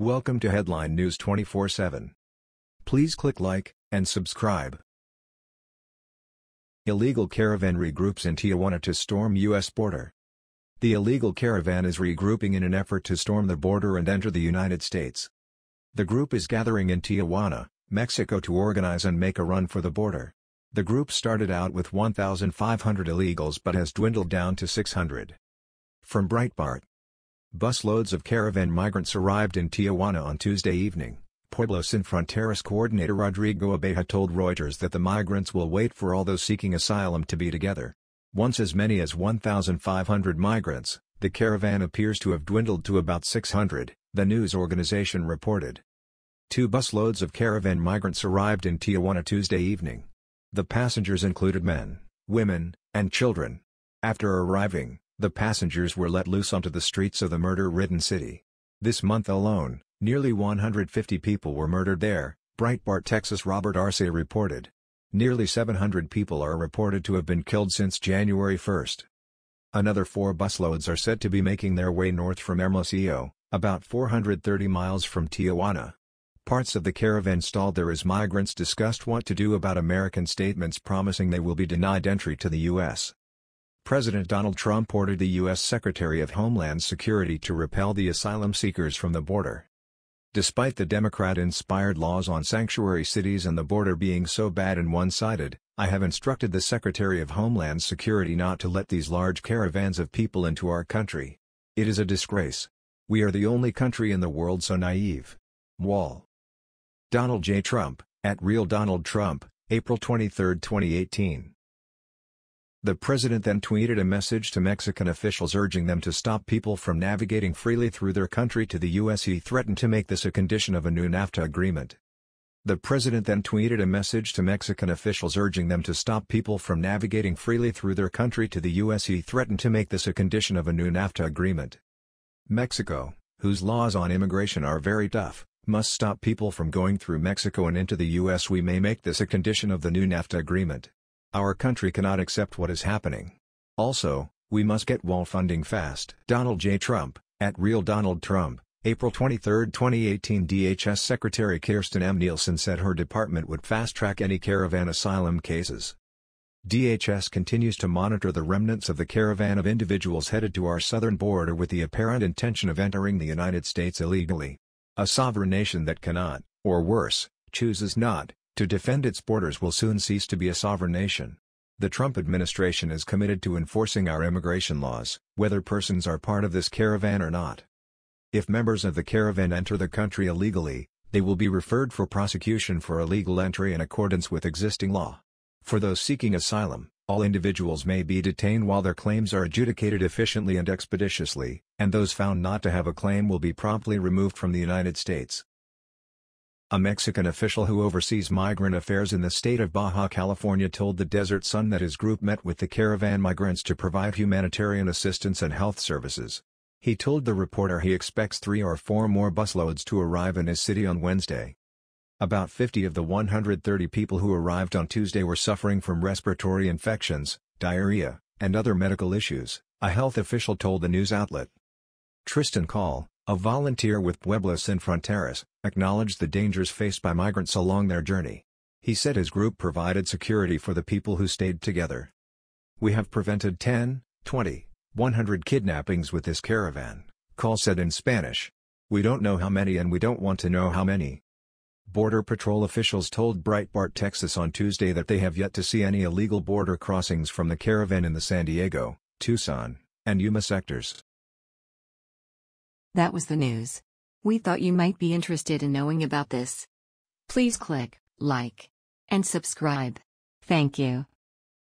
Welcome to Headline News 24/7. Please click like and subscribe. Illegal caravan regroups in Tijuana to storm U.S. border. The illegal caravan is regrouping in an effort to storm the border and enter the United States. The group is gathering in Tijuana, Mexico to organize and make a run for the border. The group started out with 1,500 illegals but has dwindled down to 600. From Breitbart Busloads of caravan migrants arrived in Tijuana on Tuesday evening. Pueblo Sin Fronteras coordinator Rodrigo Abeja told Reuters that the migrants will wait for all those seeking asylum to be together. Once as many as 1,500 migrants, the caravan appears to have dwindled to about 600, the news organization reported. Two busloads of caravan migrants arrived in Tijuana Tuesday evening. The passengers included men, women, and children. After arriving, the passengers were let loose onto the streets of the murder-ridden city. This month alone, nearly 150 people were murdered there, Breitbart Texas Robert Arce reported. Nearly 700 people are reported to have been killed since January 1. Another four busloads are said to be making their way north from Hermosillo, about 430 miles from Tijuana. Parts of the caravan stalled there as migrants discussed what to do about American statements promising they will be denied entry to the U.S. President Donald Trump ordered the U.S. Secretary of Homeland Security to repel the asylum seekers from the border. Despite the Democrat-inspired laws on sanctuary cities and the border being so bad and one-sided, I have instructed the Secretary of Homeland Security not to let these large caravans of people into our country. It is a disgrace. We are the only country in the world so naive. Wall. Donald J. Trump, at Real Donald Trump, April 23, 2018. The president then tweeted a message to Mexican officials urging them to stop people from navigating freely through their country to the U.S. He threatened to make this a condition of a new NAFTA agreement. The president then tweeted a message to Mexican officials urging them to stop people from navigating freely through their country to the U.S. He threatened to make this a condition of a new NAFTA agreement. Mexico, whose laws on immigration are very tough, must stop people from going through Mexico and into the U.S. We may make this a condition of the new NAFTA agreement. Our country cannot accept what is happening. Also, we must get wall funding fast. Donald J. Trump, at Real Donald Trump, April 23, 2018 DHS Secretary Kirstjen M. Nielsen said her department would fast-track any caravan asylum cases. DHS continues to monitor the remnants of the caravan of individuals headed to our southern border with the apparent intention of entering the United States illegally. A sovereign nation that cannot, or worse, chooses not, to defend its borders will soon cease to be a sovereign nation. The Trump administration is committed to enforcing our immigration laws, whether persons are part of this caravan or not. If members of the caravan enter the country illegally, they will be referred for prosecution for illegal entry in accordance with existing law. For those seeking asylum, all individuals may be detained while their claims are adjudicated efficiently and expeditiously, and those found not to have a claim will be promptly removed from the United States. A Mexican official who oversees migrant affairs in the state of Baja California told the Desert Sun that his group met with the caravan migrants to provide humanitarian assistance and health services. He told the reporter he expects three or four more busloads to arrive in his city on Wednesday. About 50 of the 130 people who arrived on Tuesday were suffering from respiratory infections, diarrhea, and other medical issues, a health official told the news outlet. Tristan Call, a volunteer with Pueblo Sin Fronteras, acknowledged the dangers faced by migrants along their journey. He said his group provided security for the people who stayed together. We have prevented 10, 20, 100 kidnappings with this caravan, Call said in Spanish. We don't know how many and we don't want to know how many. Border Patrol officials told Breitbart Texas on Tuesday that they have yet to see any illegal border crossings from the caravan in the San Diego, Tucson, and Yuma sectors. That was the news. We thought you might be interested in knowing about this. Please click like and subscribe. Thank you.